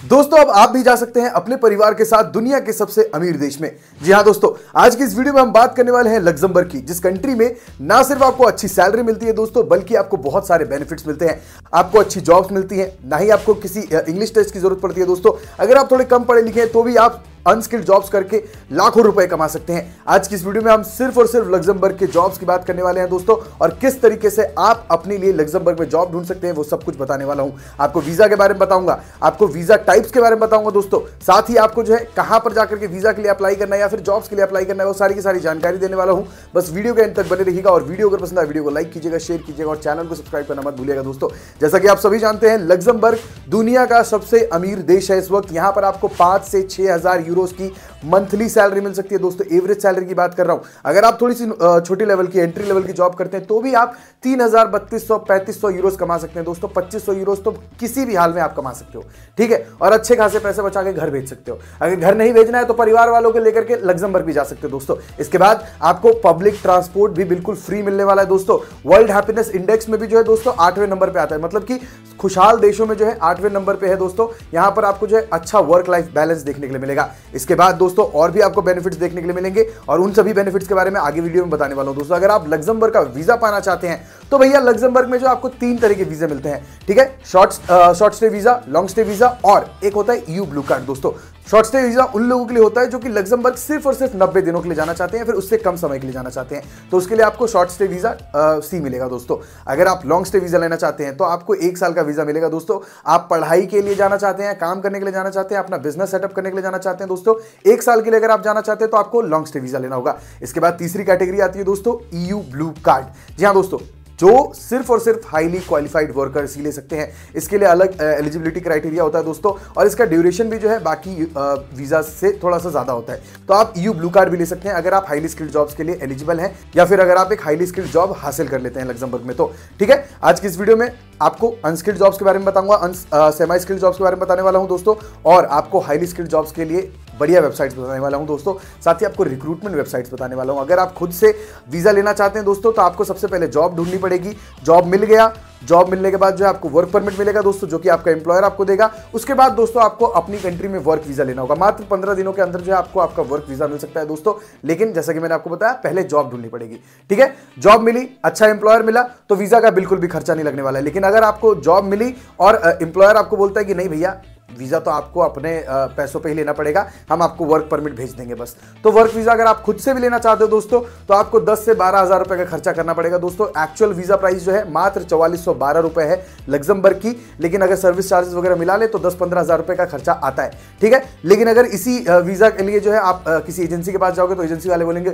दोस्तों, अब आप भी जा सकते हैं अपने परिवार के साथ दुनिया के सबसे अमीर देश में। जी हाँ दोस्तों, आज की इस वीडियो में हम बात करने वाले हैं लग्जमबर्ग की, जिस कंट्री में ना सिर्फ़ आपको अच्छी सैलरी मिलती है दोस्तों, बल्कि आपको बहुत सारे बेनिफिट्स मिलते हैं। आपको अच्छी जॉब्स मिलती हैं, ना ही आपको किसी इंग्लिश टेस्ट की ज़रूरत पड़ती है दोस्तों। अगर आप थोड़े कम पढ़े लिखे हैं तो भी आप अनस्किल्ड जॉब्स करके लाखों रुपए कमा सकते हैं। आज की इस वीडियो में हम सिर्फ़ और सिर्फ़ लग्जमबर्ग के जॉब्स की बात करने वाले हैं दोस्तों, और किस तरीके से आप अपने लिए लग्जमबर्ग में जॉब ढूंढ सकते हैं वो सब कुछ बताने वाला हूँ। आपको वीज़ा के बारे में बताऊँगा, आपको वीज़ा टाइप्स के बारे में बताऊँगा दोस्तों, साथ ही आपको जो है कहाँ पर जाकर के वीज़ा के लिए अप्लाई करना है या फिर जॉब्स के लिए अप्लाई करना है, वो सारी की सारी जानकारी देने वाला हूँ। बस वीडियो के अंत तक बने रहिएगा, और वीडियो अगर पसंद आए, वीडियो को लाइक कीजिएगा शेयर कीजिएगा, और चैनल को सब्सक्राइब करना मत भूलिएगा दोस्तों। जैसा कि आप सभी जानते हैं, लग्जमबर्ग दुनिया का सबसे अमीर देश है। इस वक्त यहाँ पर आपको पाँच से छह हज़ार यूरोज की मंथली सैलरी मिल सकती है। दोस्तों एवरेज सैलरी की बात कर रहा हूँ। अगर आप थोड़ी सी छोटी लेवल की एंट्री लेवल की जॉब करते हैं तो भी आप तीन हज़ार बत्तीस सौ, पैंतीस सौ यूरोज कमा सकते हैं। दोस्तों, पच्चीस सौ यूरोज तो किसी भी हाल में आप कमा सकते हो, ठीक है? और अच्छे खासे पैसे बचा के घर भेज सकते हो। अगर घर नहीं भेजना है तो परिवार वालों को लेकर के लग्जमबर्ग भी जा सकते हो, दोस्तों। इसके बाद आपको पब्लिक ट्रांसपोर्ट भी बिल्कुल फ्री मिलने वाला है, दोस्तों। वर्ल्ड हैप्पीनेस इंडेक्स में भी जो है, दोस्तों, आठवें नंबर पे आता है। मतलब कि खुशहाल देशों में जो है, आठवें नंबर पे है, दोस्तों। यहाँ पर आपको जो है अच्छा वर्क लाइफ बैलेंस देखने के लिए मिलेगा। इसके बाद दोस्तों और भी आपको बेनिफिट्स देखने के लिए मिलेंगे और उन सभी बेनिफिट्स के बारे में आगे वीडियो में बताने वाला हूँ। दोस्तों, अगर आप लग्जमबर्ग का वीज़ा पाना चाहते हैं तो भैया लग्जमबर्ग में जो आपको तीन तरह के वीजे मिलते हैं, ठीक है? Short short stay visa long stay visa और एक होता है यू ब्लू कार्ड दोस्तों शॉर्ट स्टे वीज़ा उन लोगों के लिए होता है जो कि लग्जमबर्ग सिर्फ़ और सिर्फ़ नब्बे दिनों के लिए जाना चाहते हैं, फिर उससे कम समय के लिए जाना चाहते हैं। तो उसके लिए आपको शॉर्ट स्टे वीज़ा सी मिलेगा दोस्तों। अगर आप लॉन्ग स्टे वीज़ा लेना चाहते हैं तो आपको एक साल का वीज़ा मिलेगा दोस्तों। आप पढ़ाई के लिए जाना चाहते हैं, काम करने के लिए जाना चाहते हैं, अपना बिज़नेस सेटअप करने के लिए जाना चाहते हैं दोस्तों। एक साल के लिए अगर आप जाना चाहते हैं तो आपको लॉन्ग स्टे वीज़ा लेना होगा। इसके बाद तीसरी कैटेगरी आती है दोस्तों ईयू ब्लू कार्ड जी हाँ दोस्तों जो सिर्फ़ और सिर्फ़ हाईली क्वालिफाइड वर्कर ही ले सकते हैं। इसके लिए अलग एलिजिबिलिटी क्राइटेरिया होता है दोस्तों, और इसका ड्यूरेशन भी जो है बाकी वीज़ा से थोड़ा सा ज़्यादा होता है। तो आप यू ब्लू कार्ड भी ले सकते हैं अगर आप हाईली स्किल्ड जॉब्स के लिए एलिजिबल हैं, या फिर अगर आप एक हाईली स्किल्ड जॉब हासिल कर लेते हैं लग्जमबर्ग में तो। ठीक है? आज की इस वीडियो में आपको अनस्किल्ड जॉब्स के बारे में बताऊँगा सेमाई स्किल्ड जॉब्स के बारे में बताने वाला हूँ दोस्तों, और आपको हाईली स्किल्ड जॉब्स के लिए बढ़िया वेबसाइट्स बताने वाला हूँ दोस्तों। साथ ही आपको रिक्रूटमेंट वेबसाइट्स बताने वाला हूँ। अगर आप खुद से वीज़ा लेना चाहते हैं दोस्तों तो आपको सबसे पहले जॉब ढूंढनी पड़ेगी। जॉब मिल गया। जॉब मिलने के बाद जो है आपको वर्क परमिट मिलेगा दोस्तों, जो कि आपका एम्प्लॉयर आपको देगा। उसके बाद दोस्तों आपको अपनी कंट्री में वर्क वीज़ा लेना होगा। मात्र पंद्रह दिनों के अंदर जो है आपको आपका वर्क वीज़ा मिल सकता है दोस्तों। लेकिन जैसा कि मैंने आपको बताया, पहले जॉब ढूंढनी पड़ेगी। ठीक है? जॉब मिली अच्छा एम्प्लॉयर मिला तो वीज़ा का बिल्कुल भी खर्चा नहीं लगने वाला है। लेकिन अगर आपको जॉब मिली और एम्प्लॉयर आपको बोलता है कि नहीं भैया वीज़ा तो आपको अपने पैसों पे ही लेना पड़ेगा। हम आपको वर्क परमिट भेज देंगे बस। तो वर्क वीज़ा अगर आप खुद से भी लेना चाहते हो दोस्तों तो आपको 10 से बारह हज़ार रुपए का खर्चा करना पड़ेगा दोस्तों। एक्चुअल वीज़ा प्राइस जो है, मात्र चौवालीस सौ है लग्जमबर्ग की। लेकिन अगर सर्विस चार्जेस वगैरह मिला ले तो दस पंद्रह हज़ार रुपए का खर्चा आता है। ठीक है? लेकिन अगर इसी वीज़ा के लिए जो है आप किसी एजेंसी के पास जाओगे तो एजेंसी वाले बोलेंगे,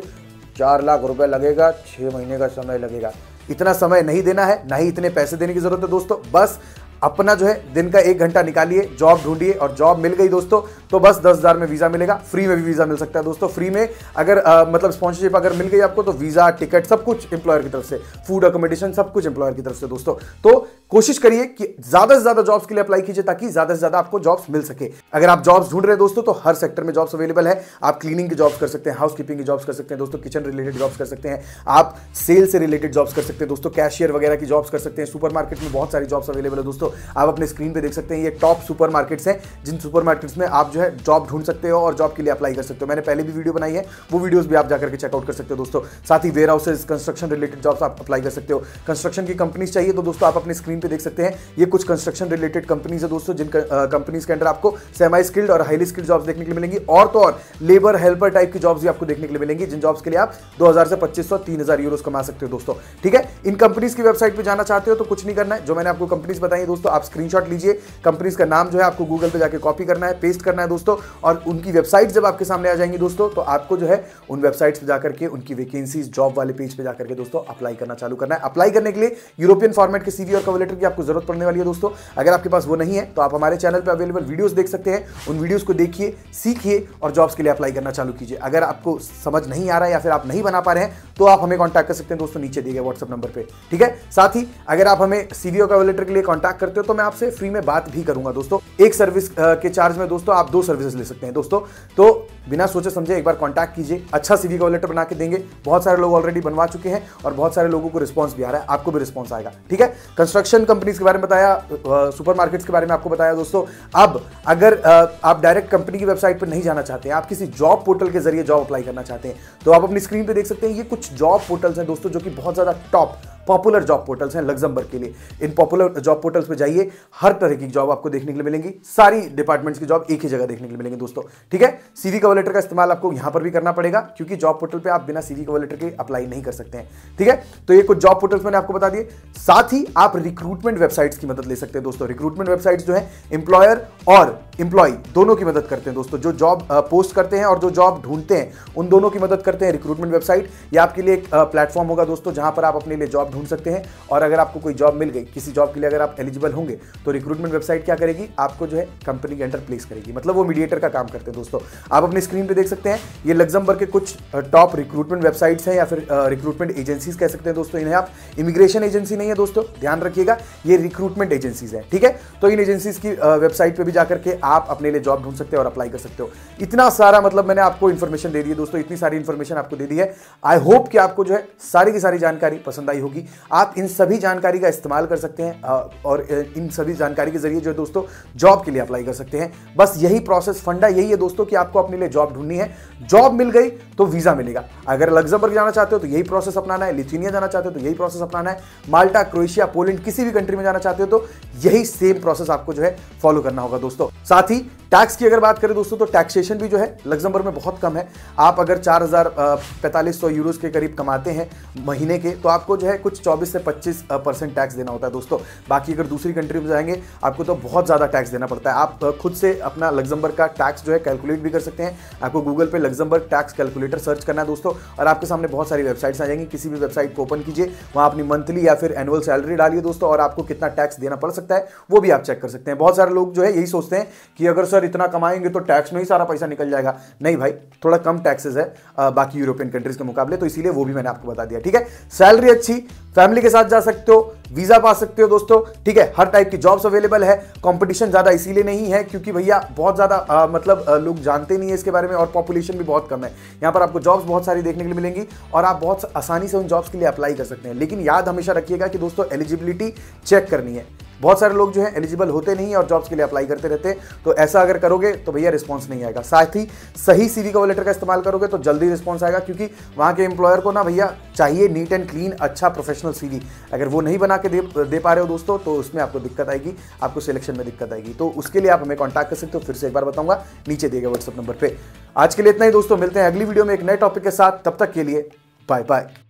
चार लाख रुपए लगेगा छः महीने का समय लगेगा। इतना समय नहीं देना है, ना ही इतने पैसे देने की ज़रूरत है दोस्तों। बस अपना जो है दिन का एक घंटा निकालिए जॉब ढूंढिए और जॉब मिल गई दोस्तों तो बस दस हज़ार में वीज़ा मिलेगा। फ्री में भी वीज़ा मिल सकता है दोस्तों। फ्री में अगर आ, मतलब स्पॉन्सरशिप अगर मिल गई आपको तो वीज़ा टिकट सब कुछ एम्प्लॉयर की तरफ़ से फ़ूड अकोमोडेशन सब कुछ एम्प्लॉयर की तरफ़ से दोस्तों। तो कोशिश करिए कि ज़्यादा से ज़्यादा जॉब्स के लिए अप्लाई कीजिए ताकि ज़्यादा से ज़्यादा आपको जॉब्स मिल सके। अगर आप जॉब्स ढूंढ रहे हैं दोस्तों तो हर सेक्टर में जॉब्स अवेलेबल है। आप क्लीनिंग की जॉब्स कर सकते हैं हाउस कीपिंग की जॉब्स कर सकते हैं दोस्तों किचन रिलेटेड जॉब्स कर सकते हैं। आप सेल से रिलेटेड जॉब्स कर सकते हैं दोस्तों कैशियर वगैरह की जॉब्स कर सकते हैं। सुपर में बहुत सारी जॉब्स अवेलेबल है दोस्तों। आप अपने स्क्रीन पर देख सकते हैं, ये टॉप सुपर मार्केट्स हैं, जिन सुपर मार्केट्स में आप जो है जॉब ढूंढ सकते हो और जॉब के लिए अप्लाई कर सकते हो। मैंने पहले भी वीडियो बनाई है, वो वीडियोज़ भी आप जाकर के चेकआउट कर सकते हो दोस्तों। साथ ही warehouses construction related jobs आप अप्लाई कर सकते हो। कंस्ट्रक्शन की कंपनीज़ चाहिए तो दोस्तों, आप अपने स्क्रीन पे देख सकते हैं। ये कुछ कंस्ट्रक्शन रिलेटेड कंपनीज़ है दोस्तों जिन कंपनीज़ के अंदर आपको सेमाई स्किल्ड और हाईली स्किल्ड जॉब्स देखने के लिए मिलेंगी। और तो और लेबर हेल्पर टाइप की जॉब्स भी आपको देखने के लिए मिलेंगी, जिन जॉब्स के लिए आप 2000 से 2500 3000 यूरोस कमा सकते हो दोस्तों। ठीक है? इन कंपनीज़ की वेबसाइट पे जाना चाहते हो तो कुछ नहीं करना है। जो मैंने आपको कंपनीज़ बताई दोस्तों, आप स्क्रीनशॉट लीजिए। कंपनीज़ का नाम जो है आपको गूगल पे जाकर कॉपी करना है पेस्ट करना है दोस्तों। और उनकी वेबसाइट जब आपके सामने आ जाएँगी दोस्तों तो आपको जो है उन वेबसाइट्स पे जाकर के, उनकी वैकेंसीज जॉब वाले पेज पे जाकर के दोस्तों अप्लाई करना चालू करना है। अप्लाई करने के लिए यूरोपियन फॉर्मेट के सीवी और कवर लेटर की आपको ज़रूरत पड़ने वाली है दोस्तों। अगर आपके पास वो नहीं है तो आप हमारे चैनल पर अवेलेबल वीडियोस देख सकते हैं। उन वीडियोस को देखिए, सीखिए और जॉब्स के लिए अप्लाई करना चालू कीजिए। अगर आपको समझ नहीं आ रहा है या फिर आप नहीं बना पा रहे हैं तो आप हमें कॉन्टैक्ट कर सकते हैं दोस्तों नीचे दिए गए व्हाट्सअप नंबर पर ठीक है? साथ ही, अगर आप हमें सीवी और कवर लेटर के लिए कॉन्टैक्ट करते हो तो मैं आपसे फ्री में बात भी करूँगा दोस्तों। एक सर्विस के चार्ज में दोस्तों आप दो सर्विसेज़ ले सकते हैं दोस्तों। तो बिना सोचे समझे एक बार कॉन्टैक्ट कीजिए। अच्छा सीवी कवर लेटर बना के देंगे। बहुत सारे लोग ऑलरेडी बनवा चुके हैं और बहुत सारे लोगों को रिस्पॉन्स भी आ रहा है। आपको भी रिस्पॉन्स आएगा। ठीक है? कंस्ट्रक्शन कंपनीज़ के बारे में बताया सुपर के बारे में आपको बताया दोस्तों। अब अगर आप डायरेक्ट कंपनी की वेबसाइट पर नहीं जाना चाहते हैं आप किसी जॉब पोर्टल के ज़रिए जॉब अप्लाई करना चाहते हैं तो आप अपनी स्क्रीन पर देख सकते हैं, ये कुछ जॉब पोर्टल्स हैं दोस्तों, जो कि बहुत ज़्यादा टॉप पॉपुलर जॉब पोर्टल्स हैं लग्जमबर्ग के लिए। इन पॉपुलर जॉब पोर्टल्स पर जाइए, हर तरह की जॉब आपको देखने के लिए मिलेंगी। सारी डिपार्टमेंट्स की जॉब एक ही जगह देखने के लिए मिलेंगे दोस्तों। ठीक है? सीवी कवर लेटर का इस्तेमाल आपको यहाँ पर भी करना पड़ेगा, क्योंकि जॉब पोर्टल पर आप बिना सीवी कवर लेटर के अप्लाई नहीं कर सकते हैं। ठीक है? तो ये कुछ जॉब पोर्टल्स मैंने आपको बता दिए। साथ ही आप रिक्रूटमेंट वेबसाइट्स की मदद ले सकते हैं दोस्तों। रिक्रूटमेंट वेबसाइट्स जो है इंप्लॉयर और इंप्लॉय दोनों की मदद करते हैं दोस्तों। जो जॉब पोस्ट करते हैं और जो जॉब ढूंढते हैं, उन दोनों की मदद करते हैं रिक्रूटमेंट वेबसाइट ये आपके लिए एक प्लेटफॉर्म होगा दोस्तों, जहाँ पर आप अपने लिए जॉब ढूंढ सकते हैं। और अगर आपको कोई जॉब मिल गई, किसी जॉब के लिए अगर आप एलिजिबल होंगे तो रिक्रूटमेंट वेबसाइट क्या करेगी? आपको जो है कंपनी के अंडर प्लेस करेगी। मतलब वो मीडिएटर का काम करते हैं दोस्तों। आप अपनी स्क्रीन पर देख सकते हैं, ये लग्जमबर्ग के कुछ टॉप रिक्रूटमेंट वेबसाइट्स हैं या फिर रिक्रूटमेंट एजेंसीज कह सकते हैं दोस्तों इन्हें आप। इमिग्रेशन एजेंसी नहीं है दोस्तों, ध्यान रखिएगा, ये रिक्रूटमेंट एजेंसीज है, ठीक है? तो इन एजेंसीज की वेबसाइट पर भी जाकर के आप अपने लिए जॉब ढूंढ सकते हो और अप्लाई कर सकते हो। इतना सारा मतलब मैंने आपको इन्फॉर्मेशन दे दी है दोस्तों, इतनी सारी इन्फॉर्मेशन आपको दे दी है। आई होप कि आपको जो है सारी की सारी जानकारी पसंद आई होगी। आप इन सभी जानकारी का इस्तेमाल कर सकते हैं और इन सभी जानकारी के ज़रिए जो दोस्तों, जॉब के लिए अप्लाई कर सकते हैं। बस यही प्रोसेस फंडा, यही है दोस्तों कि आपको अपने लिए जॉब ढूंढनी है। जॉब मिल गई तो वीज़ा मिलेगा। अगर लग्जमबर्ग जाना चाहते हो तो यही प्रोसेस अपनाना है, लिथुनिया जाना चाहते हो तो यही प्रोसेस अपनाना है, माल्टा, क्रोएशिया, पोलैंड, किसी भी कंट्री में जाना चाहते हो तो यही सेम प्रोसेस आपको जो है फॉलो करना होगा दोस्तों। साथ ही टैक्स की अगर बात करें दोस्तों तो टैक्सेशन भी जो है लग्जमबर्ग में बहुत कम है। आप अगर चार हज़ार पैंतालीस सौ यूरोज के करीब कमाते हैं महीने के तो आपको जो है कुछ 24 से 25 परसेंट टैक्स देना होता है दोस्तों। बाकी अगर दूसरी कंट्री में जाएँगे, आपको तो बहुत ज़्यादा टैक्स देना पड़ता है। आप खुद से अपना लग्जमबर्ग का टैक्स जो है कैलकुलेट भी कर सकते हैं। आपको गूगल पर लग्जमबर्ग टैक्स कैलकुलेटर सर्च करना है दोस्तों, और आपके सामने बहुत सारी वेबसाइट्स आ जाएँगी। किसी भी वेबसाइट को ओपन कीजिए, वहाँ अपनी मंथली या फिर एनुअल सैलरी डालिए दोस्तों, और आपको कितना टैक्स देना पड़ सकता है, वो भी आप चेक कर सकते हैं। बहुत सारे लोग जो है यही सोचते हैं कि अगर सर इतना कमाएँगे तो टैक्स में ही सारा पैसा निकल जाएगा। नहीं भाई थोड़ा कम टैक्सेस है बाकी यूरोपियन कंट्रीज़ के मुकाबले तो इसीलिए वो भी मैंने आपको बता दिया ठीक है? सैलरी अच्छी फैमिली के साथ जा सकते हो वीज़ा पा सकते हो दोस्तों ठीक है? हर टाइप की जॉब्स अवेलेबल है कंपटीशन ज़्यादा इसीलिए नहीं है क्योंकि भैया बहुत ज़्यादा मतलब आ, लोग जानते नहीं है इसके बारे में और पॉपुलेशन भी बहुत कम है। यहाँ पर आपको जॉब्स बहुत सारी देखने के लिए मिलेंगी और आप बहुत आसानी से उन जॉब्स के लिए अप्लाई कर सकते हैं। लेकिन याद हमेशा रखिएगा कि दोस्तों एलिजिबिलिटी चेक करनी है। बहुत सारे लोग जो है एलिजिबल होते नहीं और जॉब्स के लिए अप्लाई करते रहते हैं। तो ऐसा अगर करोगे तो भैया रिस्पॉन्स नहीं आएगा। साथ ही सही सीवी कवर लेटर का इस्तेमाल करोगे तो जल्दी रिस्पॉन्स आएगा, क्योंकि वहाँ के एम्प्लॉयर को ना भैया चाहिए नीट एंड क्लीन अच्छा प्रोफेशनल सीवी अगर वो नहीं बना के दे दे पा रहे हो दोस्तों तो उसमें आपको दिक्कत आएगी, आपको सिलेक्शन में दिक्कत आएगी। तो उसके लिए आप हमें कॉन्टैक्ट कर सकते हो, फिर से एक बार बताऊँगा, नीचे दिए गए व्हाट्सअप नंबर पर आज के लिए इतना ही दोस्तों, मिलते हैं अगली वीडियो में एक नए टॉपिक के साथ। तब तक के लिए बाय बाय